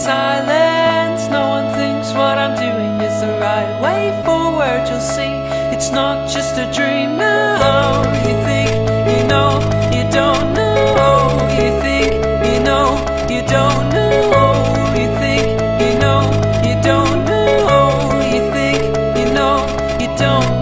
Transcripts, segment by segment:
silence. No one thinks what I'm doing is the right way forward. You'll see, it's not just a dream. Now You think you know, you don't know. You think you know, you don't know. You think you know, you don't don't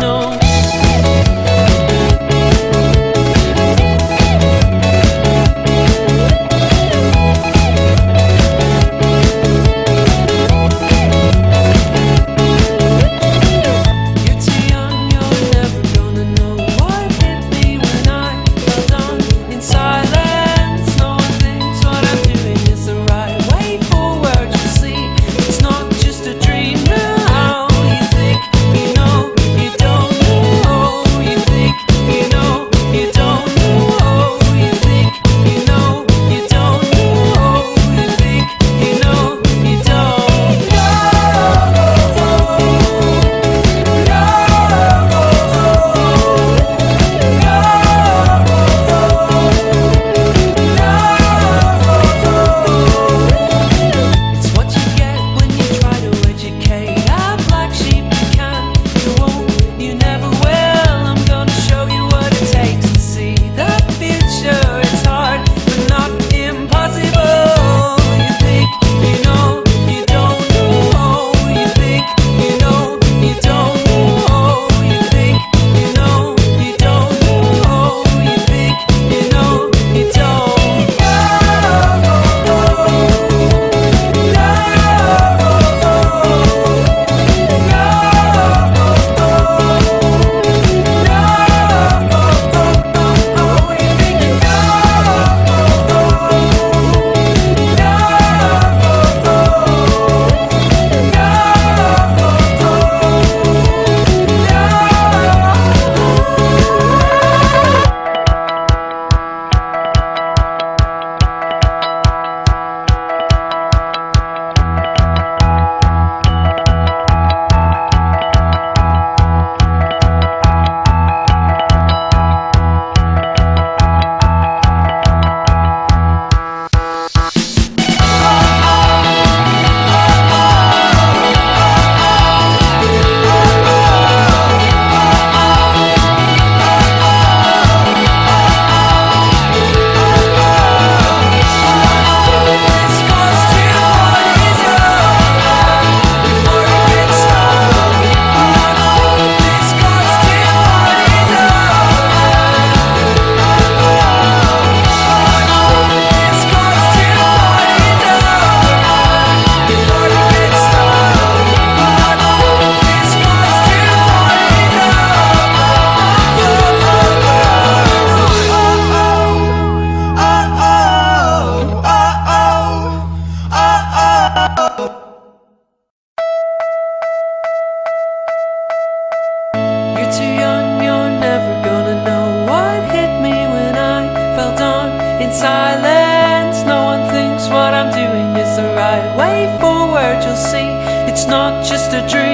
in silence. No one thinks what I'm doing is the right way forward. You'll see, it's not just a dream.